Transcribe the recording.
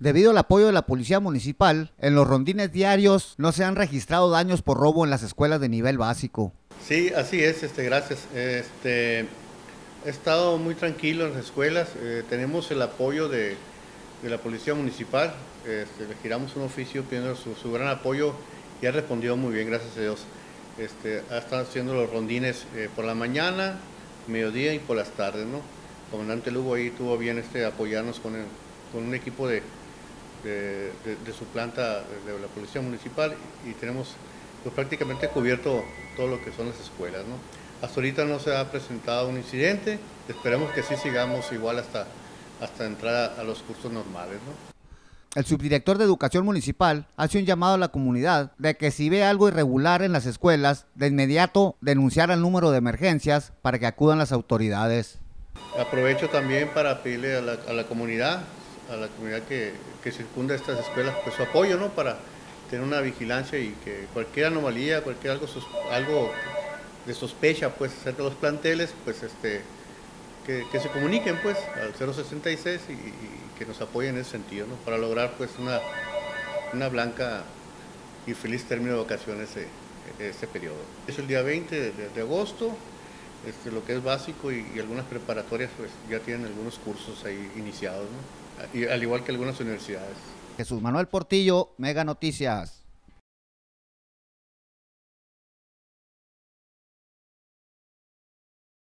Debido al apoyo de la Policía Municipal, en los rondines diarios no se han registrado daños por robo en las escuelas de nivel básico. Sí, así es, este, gracias. Este, he estado muy tranquilo en las escuelas, eh, tenemos el apoyo de, la Policía Municipal, este, le giramos un oficio pidiendo su, gran apoyo y ha respondido muy bien, gracias a Dios. Este, ha estado haciendo los rondines eh, por la mañana, mediodía y por las tardes, ¿no? El comandante Lugo ahí tuvo bien este, apoyarnos con, con un equipo de, de, su planta de la Policía Municipal y, tenemos pues, prácticamente cubierto todo lo que son las escuelas. ¿no? Hasta ahorita no se ha presentado un incidente, esperemos que sí sigamos igual hasta, hasta entrar a, los cursos normales. ¿no? El subdirector de Educación Municipal hace un llamado a la comunidad de que si ve algo irregular en las escuelas, de inmediato denunciar al número de emergencias para que acudan las autoridades. Aprovecho también para pedirle a la, a la comunidad a la comunidad que, que, circunda estas escuelas pues su apoyo ¿no? para tener una vigilancia y que cualquier anomalía, cualquier algo, algo de sospecha pues acerca de los planteles, pues este que, se comuniquen pues al 066 y, que nos apoyen en ese sentido, ¿no? para lograr pues una, una blanca y feliz término de vacaciones ese, periodo. Es el día 20 de, agosto, este, lo que es básico y, y, algunas preparatorias pues ya tienen algunos cursos ahí iniciados. ¿no? Al igual que algunas universidades. Jesús Manuel Portillo, Mega Noticias.